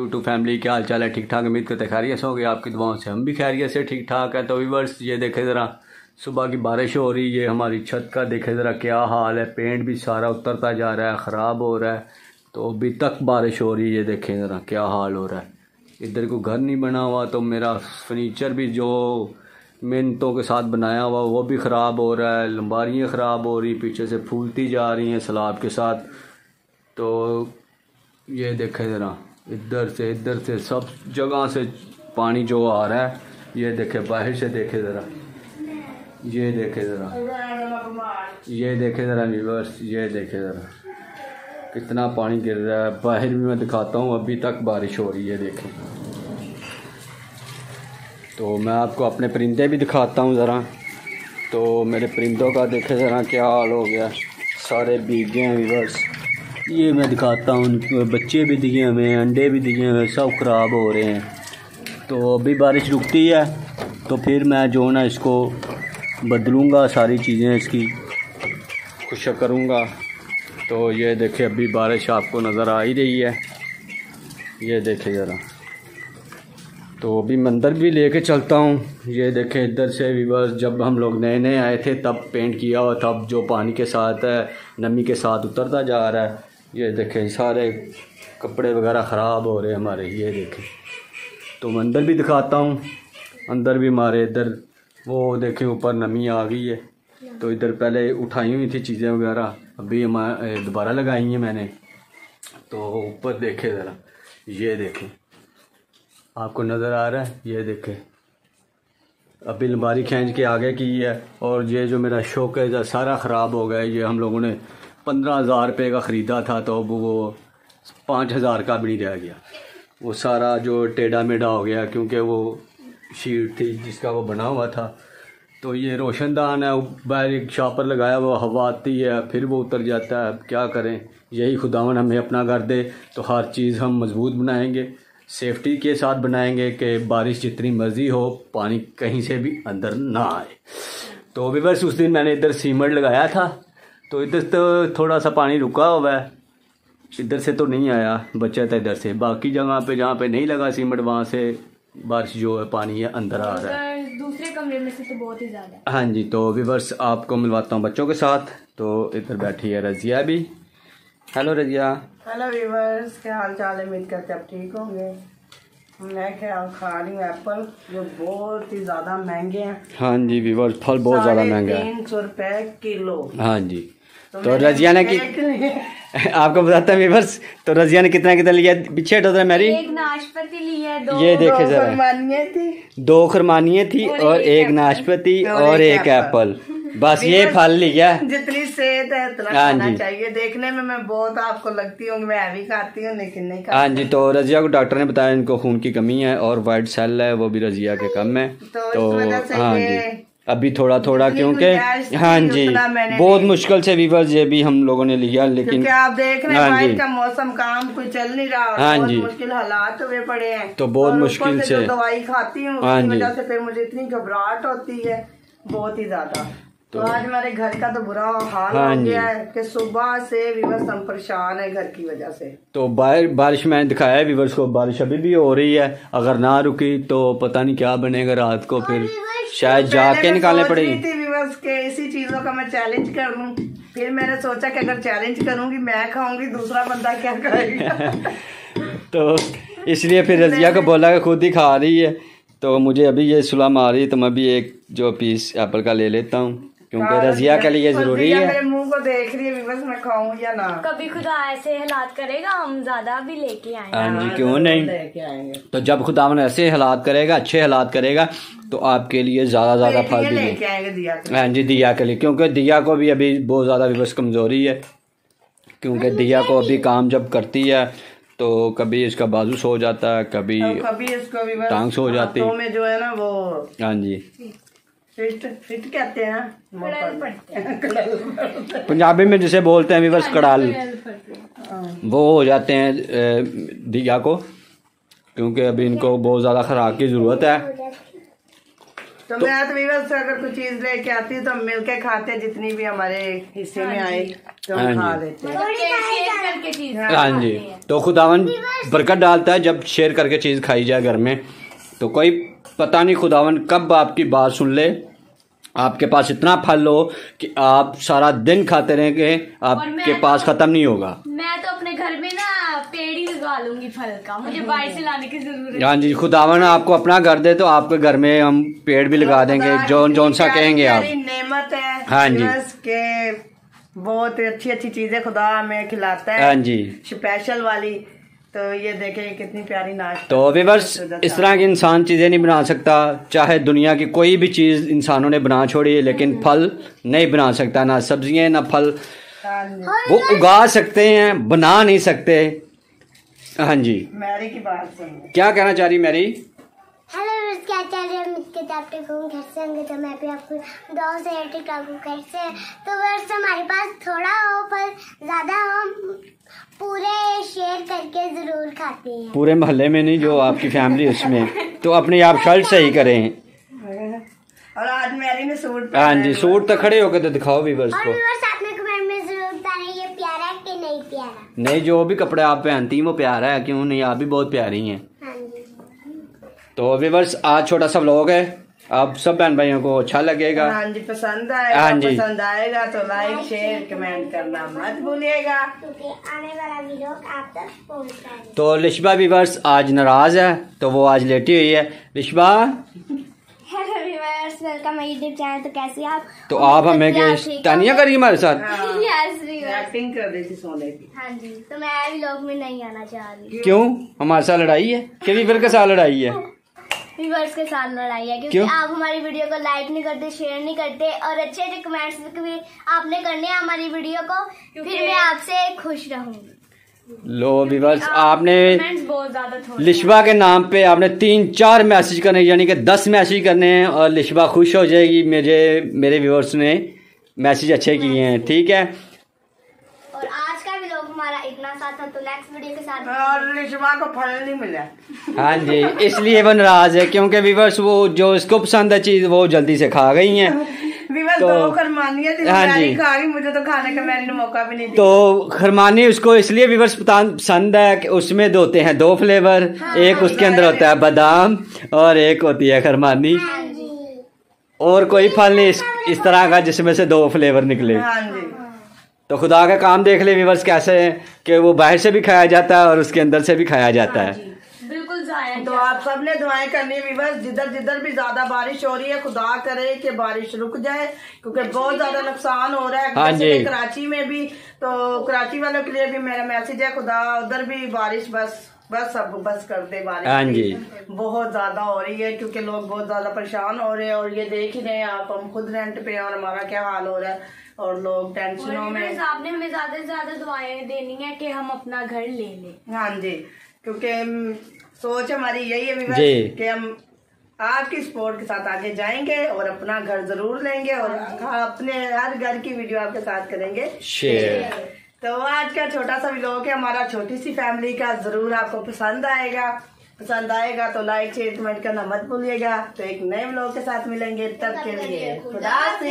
YouTube family क्या हाल चाल है? ठीक ठाक उम्मीद करते खैरियत हो गए आपकी दुआओं से हम भी खैरियत से ठीक ठाक है। तो वीवर्स ये देखे ज़रा, सुबह की बारिश हो रही है हमारी छत का देखे ज़रा क्या हाल है। पेंट भी सारा उतरता जा रहा है, ख़राब हो रहा है। तो अभी तक बारिश हो रही है देखें ज़रा क्या हाल हो रहा है। इधर को घर नहीं बना हुआ तो मेरा फर्नीचर भी जो मेहनतों के साथ बनाया हुआ, वो भी ख़राब हो रहा है। लंबारियाँ ख़राब हो रही, पीछे से फूलती जा रही हैं सलाब के साथ। तो ये देखें ज़रा इधर से इधर से, सब जगह से पानी जो आ रहा है, ये देखे, बाहर से देखे ज़रा। ये देखे ज़रा। ये देखे ज़रा व्यूवर्स ये देखे ज़रा। कितना पानी गिर रहा है। बाहर भी मैं दिखाता हूँ, अभी तक बारिश हो रही है, देखें। तो मैं आपको अपने परिंदे भी दिखाता हूँ ज़रा। तो मेरे परिंदों का देखे ज़रा क्या हाल हो गया। सारे भीग गए हैं व्यूवर्स ये मैं दिखाता हूँ, बच्चे भी दिए हुए अंडे भी दिए हुए सब ख़राब हो रहे हैं। तो अभी बारिश रुकती है तो फिर मैं जो ना इसको बदलूँगा सारी चीज़ें इसकी। खुश करूँगा। तो ये देखे अभी बारिश आपको नज़र आ ही रही है। ये देखे ज़रा। तो अभी मंदिर भी लेके चलता हूँ। ये देखें इधर से भी बस जब हम लोग नए नए आए थे, तब पेंट किया हुआ था। जो पानी के साथ है, नमी के साथ उतरता जा रहा है। ये देखें, सारे कपड़े वगैरह ख़राब हो रहे हैं हमारे, ये देखें। तो मैं अंदर भी दिखाता हूँ, अंदर भी हमारे इधर, वो देखें, ऊपर नमी आ गई है। तो इधर पहले उठाई हुई थी चीज़ें वगैरह, अभी हमारे दोबारा लगाई हैं मैंने। तो ऊपर देखे ज़रा, ये देखें। आपको नज़र आ रहा है, ये देखें। अभी लंबारी खींच के आगे की है, और ये जो मेरा शौक है सारा ख़राब हो गया ये हम लोगों ने पंद्रह हज़ार रुपये का ख़रीदा था तो अब वो पाँच हज़ार का भी नहीं रह गया। वो सारा जो टेढ़ा मेढ़ा हो गया, क्योंकि वो शीट थी जिसका वो बना हुआ था तो ये रोशनदान है बाहर एक शापर लगाया हुआ हवा आती है, फिर वो उतर जाता है। अब क्या करें? यही खुदावन हमें अपना घर दे तो हर चीज़ हम मज़बूत बनाएँगे, सेफ्टी के साथ बनाएँगे कि बारिश जितनी मर्ज़ी हो, पानी कहीं से भी अंदर ना आए। तो भी बस उस दिन मैंने इधर सीमेंट लगाया था तो इधर तो थोड़ा सा पानी रुका हुआ है। इधर से तो नहीं आया बचा था इधर से। बाकी जगह पे जहाँ पे नहीं लगा सीमेंट वहाँ से बारिश जो है पानी है अंदर आ रहा है। दूसरे कमरे में से तो बहुत ही ज़्यादा। हाँ जी तो विवर्स आपको मिलवाता हूँ बच्चों के साथ। तो इधर बैठी है रजिया भी। हेलो रजिया। हेलो वीवर्स क्या हाल चाल है? उम्मीद करते आप ठीक होंगे। मैं क्या खा रही हूँ एप्पल जो बहुत ही ज़्यादा महँगे हैं। हाँ जी विवर्स फल बहुत ज़्यादा महँगा है। तीन सौ रुपए किलो। हाँ जी। तो रजिया ने कि आपको बताता हूँ विवर्स तो रजिया ने कितना कितना लिया? पीछे हटो जरा मेरी एक नाशपति ली है दो ये देखे जरा। दो खरमानियाँ थी और एक नाशपति और एक एप्पल बस ये फल लिया। जितनी सेहत है उतना हाँ खाना जी। चाहिए। देखने में मैं बहुत आपको लगती हूँ मैं हैवी खाती हूँ लेकिन नहीं खाती। हाँ जी तो रजिया को डॉक्टर ने बताया इनको खून की कमी है और वाइट सेल है वो भी रजिया के कम है। तो इस तो वजह से हाँ ये जी। अभी थोड़ा थोड़ा क्योंकि हाँ जी बहुत मुश्किल से वीवर्स ये भी हम लोगों ने लिया लेकिन क्योंकि आप देख रहे हाँ हैं का मौसम काम कोई चल नहीं रहा हाँ बहुत जी। मुश्किल हालात हुए पड़े हैं। तो बहुत मुश्किल से दवाई खाती हूँ हाँ जी। से फिर मुझे इतनी घबराहट होती है बहुत ही ज़्यादा। तो आज हमारे घर का तो बुरा हाल हाँ हो गया है कि सुबह से विवश हम परेशान है घर की वजह से। तो बाहर बारिश मैंने दिखाया है व्यूवर्स को बारिश अभी भी हो रही है अगर ना रुकी तो पता नहीं क्या बनेगा रात को फिर। शायद जाके पहले मैं निकालने पड़ेगी। थी के इसी चीज़ों का मैं चैलेंज कर। लूँ फिर मैंने सोचा कि अगर चैलेंज करूँगी मैं खाऊँगी दूसरा बंदा क्या करेगा? तो इसलिए फिर रजिया को बोला कि खुद ही खा रही है। तो मुझे अभी ये सुलम आ रही है तो मैं भी एक जो पीस एप्पल का ले लेता हूँ क्योंकि रजिया के लिए ज़रूरी है। मेरे मुँह को देख रही है विवश मैं खाऊं या ना? कभी खुदा ऐसे हालात करेगा हम ज़्यादा भी लेके आएँगे। हाँ जी क्यों नहीं? लेके आएँगे। तो जब खुदा ऐसे हालात करेगा अच्छे हालात करेगा तो आपके लिए ज़्यादा ज़्यादा फल भी लेके आएँगे दिया के हाँ जी दिया के लिए। क्योंकि दिया को भी अभी बहुत ज़्यादा विवश कमज़ोरी है। क्योंकि दिया को अभी काम जब करती है तो कभी इसका बाजू सो जाता है कभी कभी इसको विवश टांग सो जाती। में जो है ना वो हाँ जी। फिट फिट कहते हैं हैं। पंजाबी में जिसे बोलते हैं विवश कड़ाल। कड़ल हैं। वो हो जाते हैं दिया को। क्योंकि अभी इनको बहुत ज़्यादा खुराक की ज़रूरत है। तो, मैं तो वीवर से अगर कुछ चीज़ लेके आती हूँ तो हम मिलके खाते हैं, जितनी भी हमारे हिस्से में आए तो हाँ हम खा जी। लेते हैं। चीज़ हाँ। जी। तो खुदावन बरकत डालता है जब शेयर करके चीज़ खाई जाए घर में। तो कोई पता नहीं खुदावन कब आपकी बात सुन ले। आपके पास इतना फल हो कि आप सारा दिन खाते रहेंगे आपके पास ख़त्म नहीं होगा। मैं तो फल का मुझे बाहर से लाने की ज़रूरत हाँ जी खुदावन आपको अपना घर दे तो आपके घर में हम पेड़ भी लगा देंगे जौन जौन सा कहेंगे आप। नेमत है हाँ जी। के बहुत अच्छी अच्छी चीज़ें खुदा हमें खिलाता है। हाँ जी। स्पेशल वाली तो ये देखें कितनी प्यारी नाश्ता तो विवर्स इस तरह की इंसान चीज़ें नहीं बना सकता चाहे दुनिया की कोई भी चीज़ इंसानों ने बना छोड़ी है लेकिन फल नहीं बना सकता ना सब्ज़ियाँ ना फल। हाँ वो उगा सकते हैं बना नहीं सकते हाँ जी। मैरी की बात सुन। क्या कहना चाह रही मैरी? हेलो क्या चल रहा है टापटे को घर से होंगे। तो मैं भी आपको दो से टिकटॉक को घर से। तो बस हमारे पास थोड़ा हो पर ज़्यादा हो हम पूरे शेयर करके ज़रूर खाते हैं। पूरे मोहल्ले में नहीं जो आपकी फैमिली है उसमें। तो अपने आप शर्ट सही करें। और आज मैरी ने सूट हाँ जी सूट तो खड़े होकर तो दिखाओ भी और को व्यूअर साथ में कमेंट में ज़रूर बताना ये प्यारा है कि नहीं प्यारा नहीं जो भी कपड़े आप पहनती हैं वो प्यारा है क्यों नहीं? आप भी बहुत प्यारी हैं। हाँ तो व्यूवर्स आज छोटा सा व्लॉग है। आप सब बहन भाइयों को अच्छा लगेगा। हाँ जी पसंद आएगा हाँ जी। पसंद आएगा तो लाइक शेयर कमेंट करना मत भूलिएगा। आने वाला वीडियो आप तक तो लिशबा व्यूवर्स आज नाराज़ है तो वो आज लेटी हुई है। Lishba welcome my YouTube channel तो कैसे आप? तो आप हमें के तानिया करी हमारे साथ? हाँ। यस व्यूअर्स एक्टिंग कर रही थी सोने की। हाँ जी तो मैं भी लोग में नहीं आना चाह रही क्यों? हमारे साथ लड़ाई है? कि वीवर के साथ लड़ाई है? व्यूअर्स के साथ लड़ाई है क्योंकि क्यों? आप हमारी वीडियो को लाइक नहीं करते शेयर नहीं करते और अच्छे अच्छे कमेंट्स भी आपने करने हैं हमारी वीडियो को फिर मैं आपसे खुश रहूँगी। लो व्यूवर्स आपने कमेंट्स बहुत ज़्यादा थोड़े लिशबा के नाम पे आपने तीन चार मैसेज करने यानी कि दस मैसेज करने हैं और लिशबा खुश हो जाएगी। मुझे मेरे व्यूवर्स ने मैसेज अच्छे किए हैं ठीक है? और आज का भी लोग हमारा इतना साथ था तो नेक्स्ट वीडियो के साथ और लिशबा को फल नहीं मिला। हाँ जी इसलिए वो नाराज़ है क्योंकि व्यूवर्स वो जो इसको पसंद है चीज़ वो जल्दी से खा गई हैं। तो- खरमानी है हाँ जी। खा गई मुझे तो खाने का मैंने मौका भी नहीं दिया। तो खरमानी उसको इसलिए व्यूवर्स पसंद है कि उसमें दो होते हैं दो फ्लेवर हाँ, एक उसके अंदर होता है बादाम और एक होती है खरमानी। हाँ और कोई फल नहीं इस, इस तरह का जिसमें से दो फ्लेवर निकले। हाँ जी। तो खुदा का काम देख ले व्यूवर्स कैसे है कि वो बाहर से भी खाया जाता है और उसके अंदर से भी खाया जाता है जाया तो आप सबने दुआएँ करनी है विवश जिधर जिधर भी ज़्यादा बारिश हो रही है खुदा करे कि बारिश रुक जाए क्योंकि बहुत ज़्यादा नुकसान हो रहा है। हाँ जी। कराची में भी तो कराची वालों के लिए भी मेरा मैसेज है खुदा उधर भी बारिश बस बस अब बस कर दे बारिश हाँ जी। बहुत ज़्यादा हो रही है क्योंकि लोग बहुत ज़्यादा परेशान हो रहे हैं और ये देख ही रहे हैं आप हम खुद रेंट पे हैं और हमारा क्या हाल हो रहा है और लोग टेंशनों में। आपने हमें ज़्यादा से ज़्यादा दुआएँ देनी है कि हम अपना घर ले लें। हाँ जी क्योंकि सोच हमारी यही है कि हम आपकी सपोर्ट के साथ आगे जाएँगे और अपना घर ज़रूर लेंगे और अपने हर घर की वीडियो आपके साथ करेंगे। शेयर तो आज का छोटा सा व्लॉग है हमारा छोटी सी फैमिली का ज़रूर आपको पसंद आएगा। पसंद आएगा तो लाइक शेयर कमेंट करना मत भूलिएगा। तो एक नए व्लॉग के साथ मिलेंगे तब के लिए खुदा हाफिज।